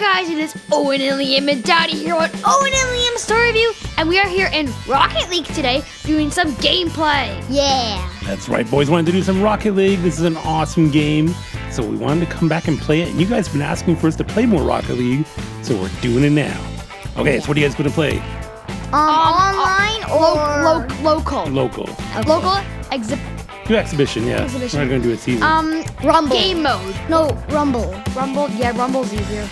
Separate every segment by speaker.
Speaker 1: guys, it is Owen and Liam and Daddy here on Owen and Liam's Toy Review, and we are here in Rocket League today doing some gameplay.
Speaker 2: Yeah.
Speaker 3: That's right, boys. Wanted to do some Rocket League. This is an awesome game. So we wanted to come back and play it. And you guys have been asking for us to play more Rocket League. So we're doing it now. Okay, so what are you guys going to play?
Speaker 2: Um, online
Speaker 1: Lo-
Speaker 2: or
Speaker 1: lo- local.
Speaker 3: Local.
Speaker 1: Local exhibit.
Speaker 3: Do exhibition, yeah.
Speaker 1: Exhibition.
Speaker 3: We're not going to do a season.
Speaker 1: Um,
Speaker 2: Rumble?
Speaker 1: game mode.
Speaker 2: No, Rumble.
Speaker 1: Rumble, yeah, Rumble's easier.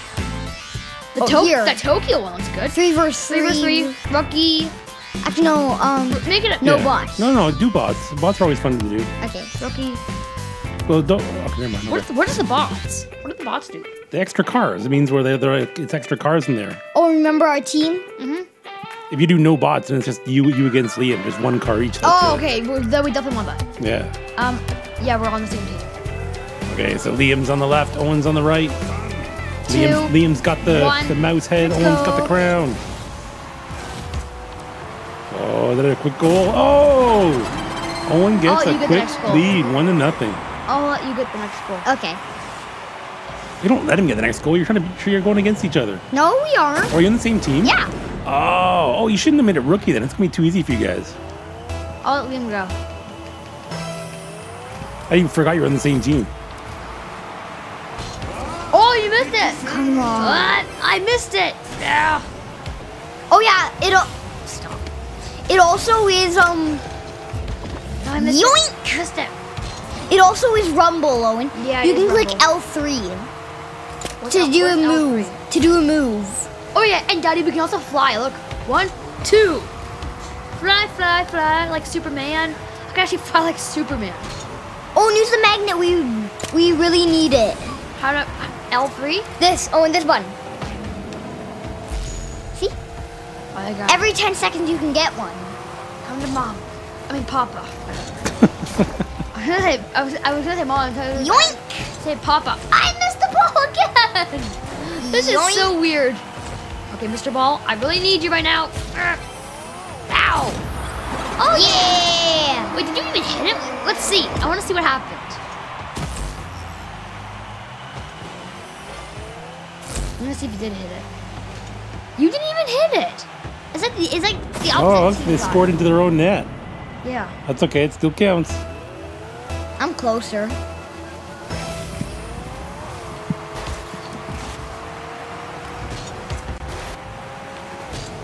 Speaker 1: The,
Speaker 2: Oh,
Speaker 1: to-
Speaker 2: here.
Speaker 1: the Tokyo one looks good.
Speaker 2: Three versus
Speaker 1: Three versus three, rookie.
Speaker 2: Actually, no. Um,
Speaker 1: Make it a
Speaker 2: no
Speaker 3: Yeah.
Speaker 2: bots.
Speaker 3: No, no, do bots. Bots are always fun to do.
Speaker 2: Okay.
Speaker 1: rookie.
Speaker 3: Well, don't. Okay, never mind.
Speaker 1: What,
Speaker 3: Okay.
Speaker 1: is, what is the bots? What do the bots do?
Speaker 3: The extra cars. It means where they're, they're, like, it's extra cars in there.
Speaker 2: Oh, remember our team? Mhm.
Speaker 3: If you do no bots, then it's just you you against Liam. Just one car each.
Speaker 1: Oh, okay. We're, then we definitely want that.
Speaker 3: Yeah.
Speaker 1: Um, yeah, we're on the same team.
Speaker 3: Okay, so Liam's on the left, Owen's on the right.
Speaker 1: Two,
Speaker 3: Liam's, Liam's got the,
Speaker 1: one,
Speaker 3: the mouse head,
Speaker 1: let's
Speaker 3: Owen's got the crown. Oh, that a quick goal. Oh! Owen gets a
Speaker 1: get
Speaker 3: quick lead, one to nothing.
Speaker 1: I'll let you get the next goal.
Speaker 2: Okay.
Speaker 3: You don't let him get the next goal. You're trying to be sure you're going against each other.
Speaker 2: No, we aren't.
Speaker 3: Are you on the same team?
Speaker 2: Yeah.
Speaker 3: Oh, oh, you shouldn't have made it rookie then. It's gonna be too easy for you guys.
Speaker 1: I'll let Liam go.
Speaker 3: I even forgot you're on the same team.
Speaker 1: Oh, you missed it!
Speaker 2: Come on.
Speaker 1: What? I missed it! Yeah.
Speaker 2: Oh yeah. It'll stop. It also is um.
Speaker 1: I missed
Speaker 2: Yoink!
Speaker 1: it. Missed it.
Speaker 2: It also is Rumble, Owen.
Speaker 1: Yeah,
Speaker 2: You
Speaker 1: it
Speaker 2: can
Speaker 1: is
Speaker 2: click L three to
Speaker 1: L-
Speaker 2: do a
Speaker 1: what's L3?
Speaker 2: move. To do a move.
Speaker 1: Oh yeah, and Daddy, we can also fly. Look, one, two. Fly, fly, fly, like Superman. I can actually fly like Superman.
Speaker 2: Oh, and use the magnet. We we really need it.
Speaker 1: How do L three?
Speaker 2: This. Oh, and this one. See? Every 10 seconds you can get one.
Speaker 1: Come to mom. I mean Papa. I was gonna say I was, I was gonna say mom. I was
Speaker 2: Yoink!
Speaker 1: Say Papa. I missed the ball again. This is so weird. Okay, Mr. Ball, I really need you right now. Ow! Oh
Speaker 2: Yeah!
Speaker 1: Wait, did you even hit him? Let's see. I want to see what happened. I'm gonna see if you did hit it. You didn't even hit it. It's like the, it's like the
Speaker 3: Oh, they scored
Speaker 1: it.
Speaker 3: into their own net.
Speaker 1: Yeah.
Speaker 3: That's okay. It still counts.
Speaker 2: I'm closer.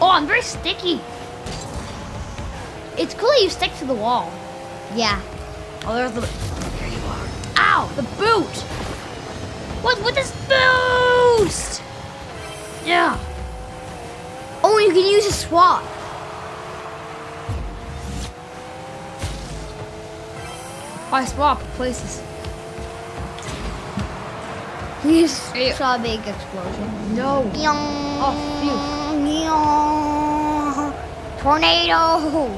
Speaker 1: Oh, I'm very sticky. It's cool that you stick to the wall.
Speaker 2: Yeah.
Speaker 1: Oh, there's the. There you are. Ow! The boot! What's with this boost? Yeah.
Speaker 2: Oh, you can use a swap.
Speaker 1: I swap places.
Speaker 2: You
Speaker 1: Ew.
Speaker 2: saw a big explosion.
Speaker 1: No.
Speaker 2: Oh,
Speaker 1: phew.
Speaker 2: Tornado.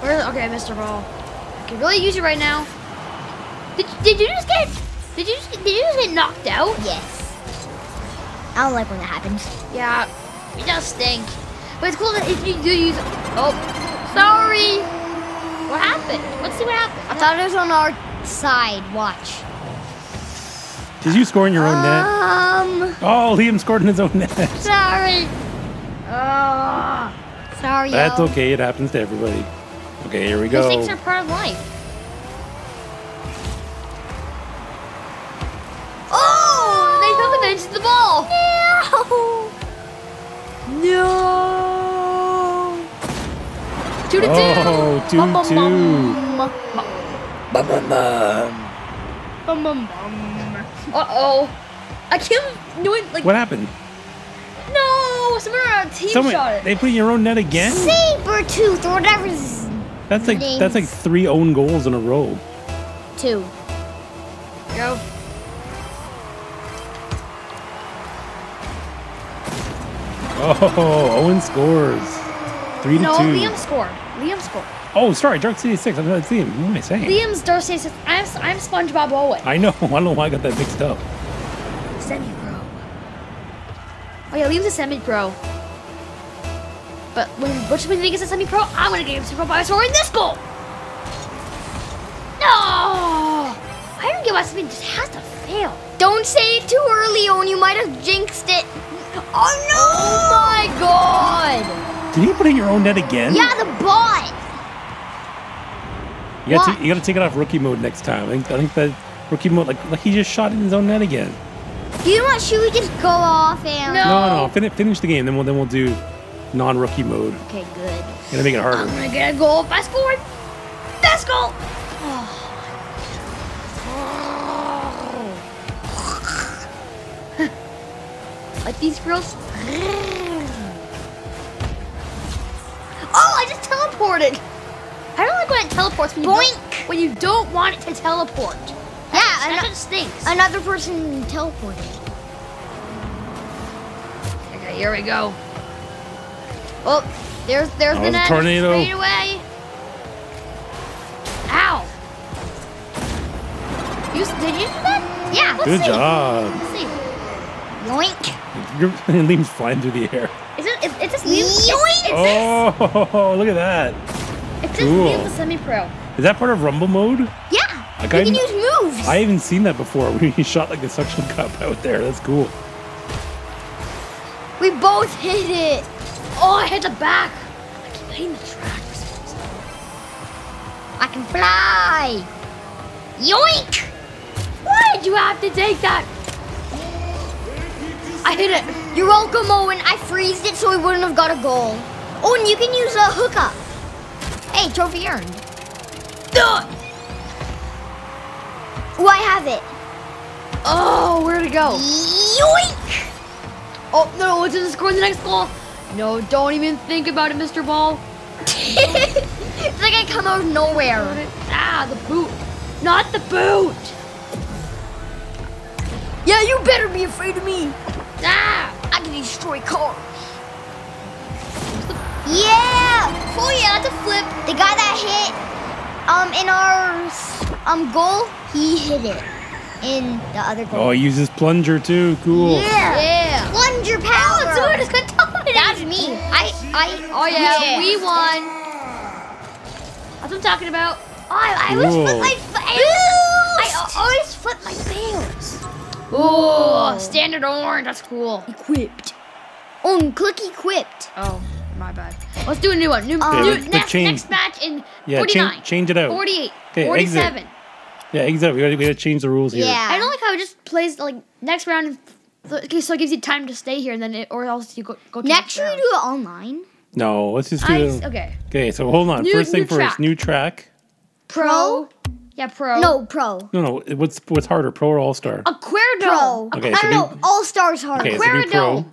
Speaker 1: Where? Okay, Mr. Ball. I can really use you right now. Did, did you just get? Did you just, did you just get knocked out?
Speaker 2: Yes. I don't like when that happens.
Speaker 1: Yeah. It just stink. But it's cool that if you do use. Oh, sorry. What happened? Let's see what happened.
Speaker 2: I thought it was on our side. Watch.
Speaker 3: Did you score in your own net?
Speaker 2: Um.
Speaker 3: Oh, Liam scored in his own net.
Speaker 1: Sorry. Oh,
Speaker 2: Sorry.
Speaker 3: That's
Speaker 2: yo.
Speaker 3: okay. It happens to everybody. Okay, here we go.
Speaker 1: Mistakes are part of life. The ball.
Speaker 2: No.
Speaker 1: Two to two.
Speaker 3: Oh, two
Speaker 1: Bum, bum,
Speaker 3: two.
Speaker 1: bum.
Speaker 3: Bum, bum, bum.
Speaker 1: Bum, bum, bum. Uh oh. I keep doing like
Speaker 3: What happened?
Speaker 1: no. Someone on our team
Speaker 3: Someone
Speaker 1: shot it.
Speaker 3: they put in your own net again?
Speaker 2: Saber tooth or whatever's
Speaker 3: That's like that's like three own goals in a row.
Speaker 2: two.
Speaker 1: Go.
Speaker 3: Oh, Owen scores. Three to
Speaker 1: No,
Speaker 3: two.
Speaker 1: Liam scored. Liam scored.
Speaker 3: Oh, sorry, Dark City Six. I'm not seeing. What am I saying?
Speaker 1: Liam's Darcy says, I'm, I'm SpongeBob Owen.
Speaker 3: I know. I don't know why I got that mixed up.
Speaker 1: Semi pro. Oh yeah, Liam's a semi pro. But when which one do you think is a semi pro? I'm gonna get him super pro by scoring this goal. No! I don't get why somebody just has to fail.
Speaker 2: Don't say it too early, Owen. You might have jinxed it. Oh no! Oh my god!
Speaker 3: Did you put in your own net again?
Speaker 2: Yeah, the bot.
Speaker 3: You got
Speaker 2: What?
Speaker 3: to you got to take it off rookie mode next time. I think I think that rookie mode like, like he just shot in his own net again.
Speaker 2: You know what? Should we just go off and?
Speaker 1: No.
Speaker 3: No, no, finish, finish the game. Then we'll then we'll do non-rookie mode.
Speaker 2: Okay, good.
Speaker 3: Gonna make it harder.
Speaker 1: I'm gonna get a goal. Fast goal. Fast goal. Oh. Like these girls. Oh, I just teleported. I don't like when it teleports when you
Speaker 2: Boink.
Speaker 1: Don't, when you don't want it to teleport.
Speaker 2: Yeah,
Speaker 1: That
Speaker 2: ano-
Speaker 1: just stinks.
Speaker 2: another person teleported.
Speaker 1: Okay, here we go. Oh, there's there's
Speaker 3: Oh,
Speaker 1: the
Speaker 3: the
Speaker 1: net.
Speaker 3: tornado.
Speaker 1: Fade away. Ow. You did you do that?
Speaker 2: Yeah.
Speaker 1: Let's
Speaker 3: Good
Speaker 1: see.
Speaker 3: job.
Speaker 1: Let's.
Speaker 2: Yoink.
Speaker 3: Your Liam's flying through the air.
Speaker 1: Is it? It, it just leaves.
Speaker 2: Yoink.
Speaker 1: It,
Speaker 3: Oh, look at that.
Speaker 1: It's just
Speaker 3: cool.
Speaker 1: leaves the semi-pro.
Speaker 3: Is that part of Rumble mode?
Speaker 2: Yeah.
Speaker 3: Like
Speaker 2: you
Speaker 3: I-
Speaker 2: can use moves.
Speaker 3: I haven't seen that before. When he shot like a suction cup out there. That's cool.
Speaker 2: we both hit it.
Speaker 1: Oh, I hit the back. I keep hitting the track. for some reason.
Speaker 2: I can fly. Yoink.
Speaker 1: Why did you have to take that? I hit it.
Speaker 2: You're welcome, Owen. I freezed it so we wouldn't have got a goal. Owen, you can use a hookup. Hey, trophy earned.
Speaker 1: Ugh.
Speaker 2: Oh, I have it.
Speaker 1: Oh, where'd it go?
Speaker 2: Yoink.
Speaker 1: Oh no, it's gonna score the next goal. No, don't even think about it, Mr. Ball.
Speaker 2: it's like I come out of nowhere.
Speaker 1: Ah, the boot. Not the boot.
Speaker 2: Yeah, you better be afraid of me. I destroy cars. Yeah. Oh yeah, that's a flip. The guy that hit um in our um goal, he hit it in the other goal.
Speaker 3: Oh, he uses plunger too. Cool.
Speaker 2: Yeah.
Speaker 1: Yeah.
Speaker 2: Plunger power.
Speaker 1: Oh, dude, it's good dominating.
Speaker 2: That's me. I I
Speaker 1: Oh yeah,
Speaker 2: yeah.
Speaker 1: we won. That's what I'm talking about. Oh, I, I always
Speaker 3: Cool.
Speaker 1: flip my fails. I always flip my fails. Oh, standard orange. That's cool.
Speaker 2: equipped. Oh, click equipped.
Speaker 1: Oh, my bad. Let's do a new one. New,
Speaker 2: Okay,
Speaker 1: new
Speaker 3: let's- let's
Speaker 1: next,
Speaker 3: change-
Speaker 1: next match in
Speaker 3: Yeah,
Speaker 1: 49.
Speaker 3: change, change it out.
Speaker 1: 48.
Speaker 3: Okay,
Speaker 1: 47.
Speaker 3: Yeah, exactly. We gotta, we gotta change the rules here.
Speaker 2: Yeah.
Speaker 1: I don't like how it just plays like next round. Okay, so it gives you time to stay here, and then it, or else you go go to
Speaker 2: Next,
Speaker 1: next
Speaker 2: should we do it online?
Speaker 3: No, let's just do
Speaker 1: I,
Speaker 3: it.
Speaker 1: okay.
Speaker 3: Okay, so hold on.
Speaker 1: New-
Speaker 3: first thing
Speaker 1: new
Speaker 3: first.
Speaker 1: track.
Speaker 3: New track.
Speaker 2: Pro?
Speaker 1: Yeah, pro.
Speaker 2: No, pro.
Speaker 3: No, no. What's what's harder, pro or all star?
Speaker 1: Aquaridome.
Speaker 2: Pro.
Speaker 3: Okay,
Speaker 2: I
Speaker 3: so
Speaker 2: don't know. All stars harder.
Speaker 3: Okay, so do pro.
Speaker 1: Aquaridome.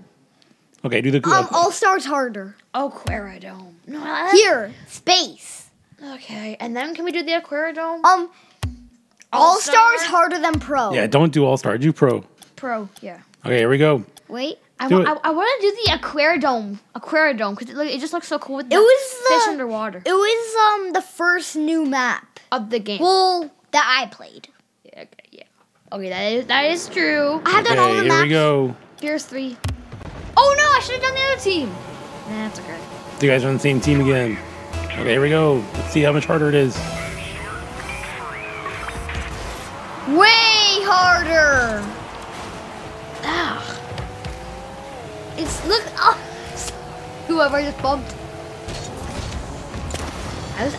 Speaker 3: Okay, do the.
Speaker 2: Um, all stars harder.
Speaker 1: Aquaridome. No, I-
Speaker 2: Here, space.
Speaker 1: Okay, and then can we do the aquaridome?
Speaker 2: Um, all stars
Speaker 1: All-Star?
Speaker 2: harder than pro.
Speaker 3: yeah, don't do all star. Do pro.
Speaker 1: Pro. Yeah.
Speaker 3: Okay, here we go.
Speaker 2: Wait.
Speaker 1: I,
Speaker 3: Do
Speaker 1: wa-
Speaker 3: it.
Speaker 1: I, I want to do the aquaridome. Aquaridome because it, look- it just looks so cool with
Speaker 2: It
Speaker 1: the
Speaker 2: was
Speaker 1: fish underwater
Speaker 2: It was um the first new map.
Speaker 1: of the game.
Speaker 2: Well, that I played.
Speaker 1: yeah, okay, yeah. Okay, that is that is true.
Speaker 2: I have done all
Speaker 3: Okay,
Speaker 2: the
Speaker 3: here
Speaker 2: maps.
Speaker 3: we go.
Speaker 1: Here's three. Oh no! I should have done the other team. Nah, that's okay.
Speaker 3: You guys are on the same team again. Okay, here we go. Let's see how much harder it is.
Speaker 2: Way harder.
Speaker 1: Ah. It's look. Oh, whoever just bumped. I was.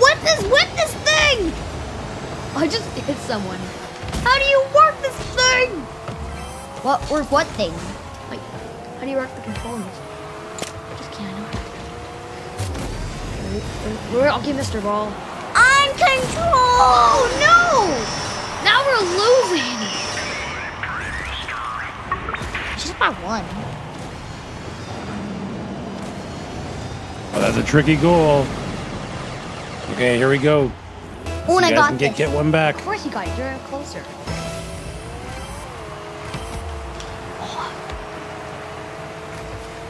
Speaker 1: What is with this thing? I just hit someone. How do you work this thing?
Speaker 2: What or what thing?
Speaker 1: Like, how do you work the controls? Just can't. We're okay, Mr. Ball.
Speaker 2: I'm control. No.
Speaker 1: Now we're losing.
Speaker 2: Just by one.
Speaker 3: Oh, that's a tricky goal. Okay, here we go.
Speaker 2: Oh, and
Speaker 3: you
Speaker 2: I got
Speaker 3: can
Speaker 2: this.
Speaker 3: get, get one back.
Speaker 1: Of course you got it. You're closer.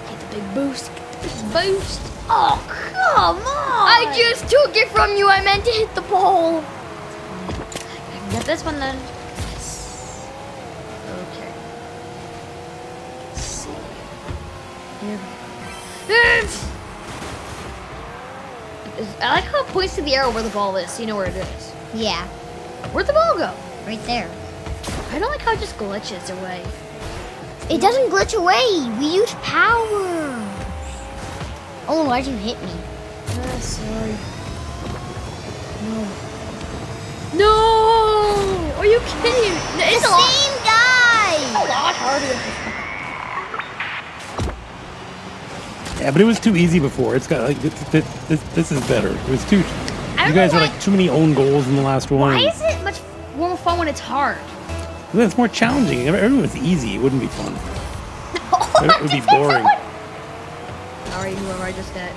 Speaker 1: Get the big boost. Big boost. Oh, come on.
Speaker 2: I just took it from you. I meant to hit the ball.
Speaker 1: I can get this one then. Yes. Okay. Let's see. Here. I like how it points to the arrow where the ball is, so you know where it is.
Speaker 2: Yeah,
Speaker 1: Where'd the ball go?
Speaker 2: right there.
Speaker 1: I don't like how it just glitches away.
Speaker 2: It doesn't glitch away. We use power. Oh, why'd you hit me?
Speaker 1: Ah, sorry. No. No! Are you kidding?
Speaker 2: The
Speaker 1: It's a lot,
Speaker 2: same guy.
Speaker 1: a lot harder.
Speaker 3: Yeah, but it was too easy before. It's got like this, this, this, this is better. It was too.
Speaker 1: I
Speaker 3: You guys
Speaker 1: know
Speaker 3: were like too many own goals in the last one.
Speaker 1: Why is it much more fun when it's hard?
Speaker 3: It's more challenging. If everyone was easy, it wouldn't be fun. It would be boring.
Speaker 1: Sorry, whoever I just hit.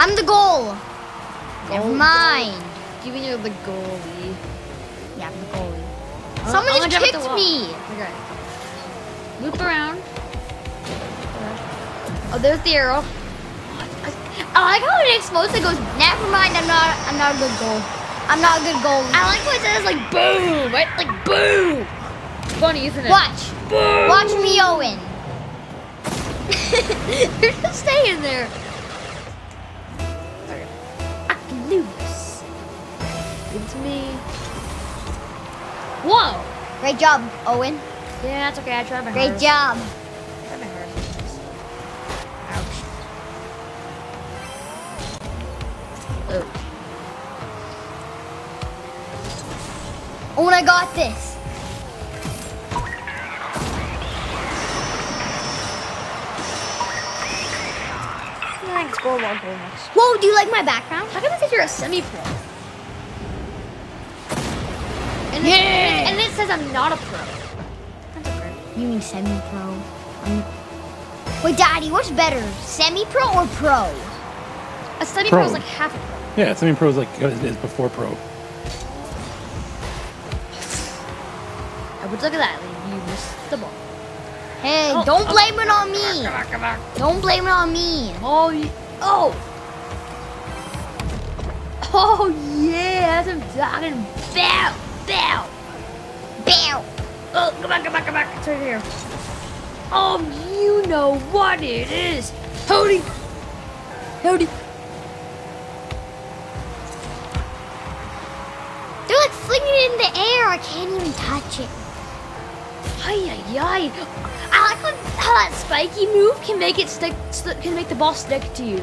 Speaker 2: I'm the goal. Never
Speaker 1: Goal.
Speaker 2: mind.
Speaker 1: Giving you the goalie.
Speaker 2: Yeah, I'm the goalie.
Speaker 1: I'm-
Speaker 2: Someone just
Speaker 1: gonna jump at the
Speaker 2: kicked me.
Speaker 1: Okay. Loop around. Oh, there's the arrow.
Speaker 2: I like how it explodes and goes. Never mind. I'm not. I'm not a good goal. I'm not a good goal.
Speaker 1: I like when it says like boom, right? Like boom. Funny, isn't it?
Speaker 2: Watch.
Speaker 1: Boom.
Speaker 2: Watch me, Owen.
Speaker 1: You're just staying there. Okay. I can do this. Give it to me. Whoa.
Speaker 2: Great job, Owen.
Speaker 1: Yeah, that's okay. I tried my
Speaker 2: Great
Speaker 1: hardest.
Speaker 2: job.
Speaker 1: I tried my hardest. Ouch. Oh.
Speaker 2: Owen, I got this.
Speaker 1: Thanks, goal ball, goal next.
Speaker 2: Whoa, do you like my background?
Speaker 1: How come it says you're a semi-pro? And
Speaker 2: Yeah.
Speaker 1: It, and it says I'm not a pro. That's okay.
Speaker 2: You mean semi-pro? Um, Wait, Daddy, what's better, semi-pro or pro?
Speaker 1: A semi-pro
Speaker 3: Pro.
Speaker 1: is like half a pro.
Speaker 3: Yeah, semi pro is like it is before pro.
Speaker 1: I would look at that. Like, you missed the ball.
Speaker 2: Hey,
Speaker 1: Oh,
Speaker 2: don't
Speaker 1: oh.
Speaker 2: blame it on me.
Speaker 1: Come on, come on.
Speaker 2: Don't blame it on me.
Speaker 1: Oh, y- oh. Oh yeah, that's what I'm talking about. Bow.
Speaker 2: Bow.
Speaker 1: Oh, come on, come on, come on. It's right here. Oh, you know what it is. Howdy. Howdy.
Speaker 2: They're like flinging it in the air. I can't even touch it.
Speaker 1: Ay, ay, ay. I like how, that spiky move can make it stick, st- can make the ball stick to you,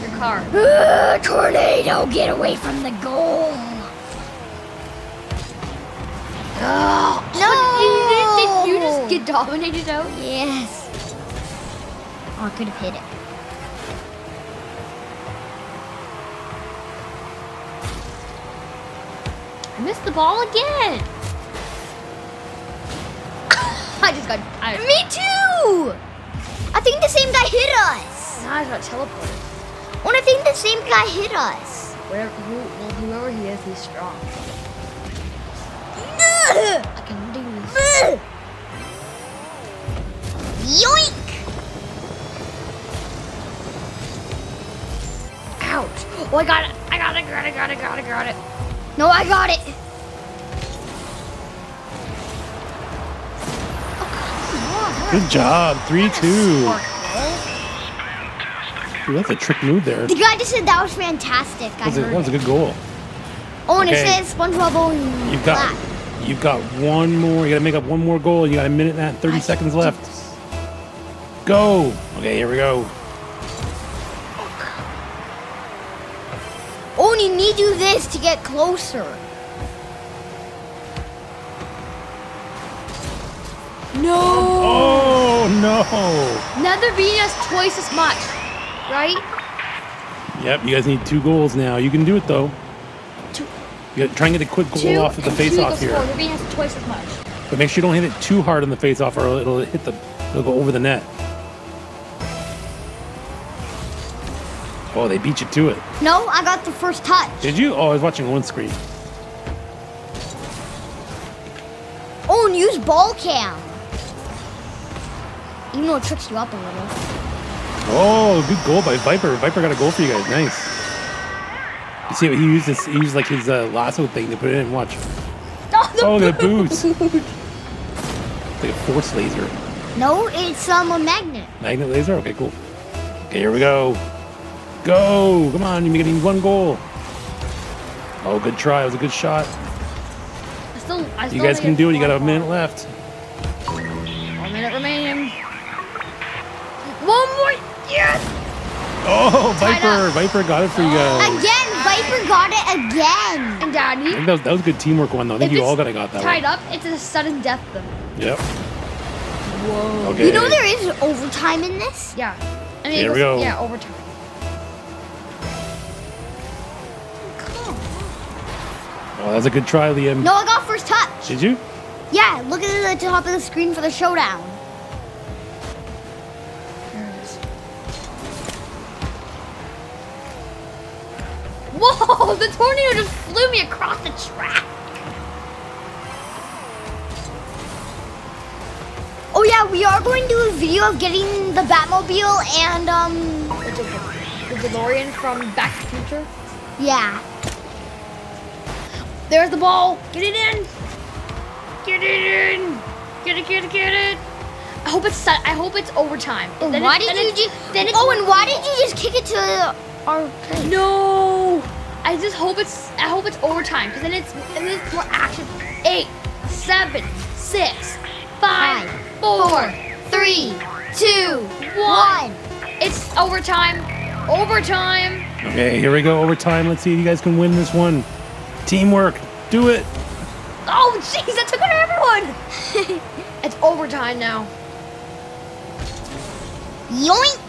Speaker 1: your car.
Speaker 2: Ugh, tornado, get away from the goal.
Speaker 1: Oh,
Speaker 2: No.
Speaker 1: Did, did you oh. just get dominated out?
Speaker 2: Yes. Oh, I could have hit it.
Speaker 1: I missed the ball again. I just got. I,
Speaker 2: Me too. I think the same guy hit us.
Speaker 1: I got teleported.
Speaker 2: When I think the same guy hit us.
Speaker 1: Whatever, who, well, whoever he is, he's strong. I can do this.
Speaker 2: Yoink!
Speaker 1: Ouch! Oh, I got it! I got it! Got it! Got it! Got it! Got it!
Speaker 2: No, I got it.
Speaker 3: Good job, three two. Ooh, that's a trick move there.
Speaker 2: The guy just said that was fantastic.
Speaker 3: That was a,
Speaker 2: heard
Speaker 3: that was a good goal.
Speaker 2: Oh, and
Speaker 3: Okay.
Speaker 2: it says SpongeBob Owen.
Speaker 3: You've got
Speaker 2: Black.
Speaker 3: you've got one more. You got to make up one more goal. You got a minute and thirty
Speaker 1: I
Speaker 3: seconds left. Go. Okay, here we go.
Speaker 2: Oh, and you need to do this to get closer.
Speaker 1: No!
Speaker 3: Oh Oh, no!
Speaker 1: Now they're beating us twice as much, right?
Speaker 3: Yep, you guys need two goals now. You can do it though.
Speaker 1: Two,
Speaker 3: You got to try and get a quick goal
Speaker 1: two
Speaker 3: off of the
Speaker 1: and
Speaker 3: face off here.
Speaker 1: four. They're beating us twice as much.
Speaker 3: But make sure you don't hit it too hard on the face off, or it'll hit the it'll go over the net. Oh, they beat you to it.
Speaker 2: No, I got the first touch.
Speaker 3: Did you? Oh, I was watching one screen.
Speaker 2: Oh, and use ball cam. Even though it tricks you up a little.
Speaker 3: Oh, good goal by Viper. Viper got a goal for you guys. Nice. You see what he used? This, he used like his uh, lasso thing to put it in. Watch. Oh, the boots. It's like a force laser.
Speaker 2: No, it's um a magnet.
Speaker 3: Magnet laser? Okay, cool. Okay, here we go. Go! Come on, you're getting one goal. Oh, good try. It was a good shot.
Speaker 1: still, I still
Speaker 3: You guys can do it. You got a minute left.
Speaker 1: Yes.
Speaker 3: Oh, Viper!
Speaker 1: up.
Speaker 3: Viper got it for you guys.
Speaker 2: Again, Viper got it again.
Speaker 1: And Daddy.
Speaker 3: I think that was, that was a good teamwork one though. I think
Speaker 1: if
Speaker 3: you all got to got that
Speaker 1: Tied
Speaker 3: one.
Speaker 1: up. It's a sudden death though.
Speaker 3: Yep.
Speaker 1: Whoa.
Speaker 3: Okay.
Speaker 2: You know there is overtime in this?
Speaker 1: Yeah. I mean,
Speaker 3: Here
Speaker 1: it
Speaker 3: we go.
Speaker 1: Yeah, overtime.
Speaker 3: Oh, that's a good try, Liam.
Speaker 2: No, I got first touch.
Speaker 3: Did you?
Speaker 2: Yeah, look at the top of the screen for the showdown.
Speaker 1: The tornado just flew me across the track.
Speaker 2: Oh yeah, we are going to do a video of getting the Batmobile and um
Speaker 1: The, De- DeLorean from Back to the Future.
Speaker 2: yeah.
Speaker 1: There's the ball. Get it in. Get it in. Get it, get it, get it. I hope it's. I hope it's overtime.
Speaker 2: And why
Speaker 1: it's-
Speaker 2: did
Speaker 1: then
Speaker 2: you just Oh, and why did you just kick it to our place?
Speaker 1: No. I just hope it's. I hope it's overtime because then it's. And then it's more action. Eight, seven, six, five, four,
Speaker 2: Three, two,
Speaker 1: one.
Speaker 2: one.
Speaker 1: It's overtime. Overtime.
Speaker 3: Okay, here we go. Overtime. Let's see if you guys can win this one. Teamwork. Do it.
Speaker 1: Oh, jeez, that took out everyone. it's overtime now.
Speaker 2: Yoink!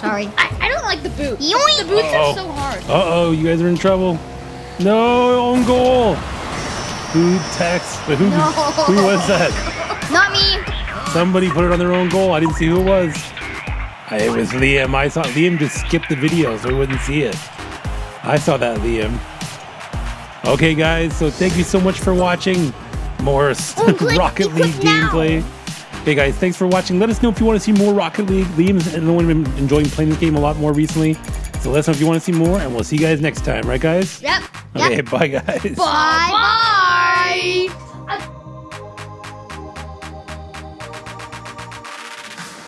Speaker 2: Sorry.
Speaker 1: I, I don't like the boots.
Speaker 2: Yoink!
Speaker 1: The boots
Speaker 3: Uh-oh.
Speaker 1: are so hard.
Speaker 3: Uh oh, you guys are in trouble. No, own goal. Who text? Who,
Speaker 2: No.
Speaker 3: who was that?
Speaker 2: Not me.
Speaker 3: Somebody put it on their own goal. I didn't see who it was. It was Liam. I saw Liam just skipped the video so he wouldn't see it. I saw that, Liam. Okay, guys. So thank you so much for watching more
Speaker 2: Oh, click-
Speaker 3: Rocket
Speaker 2: click
Speaker 3: League
Speaker 2: now.
Speaker 3: Hey guys, thanks for watching. Let us know if you want to see more Rocket League. Liam's and the one been enjoying playing this game a lot more recently. So let us know if you want to see more, and we'll see you guys next time, right, guys?
Speaker 2: Yep.
Speaker 3: Okay,
Speaker 2: Yep.
Speaker 3: bye, guys.
Speaker 2: Bye.
Speaker 1: Bye. I-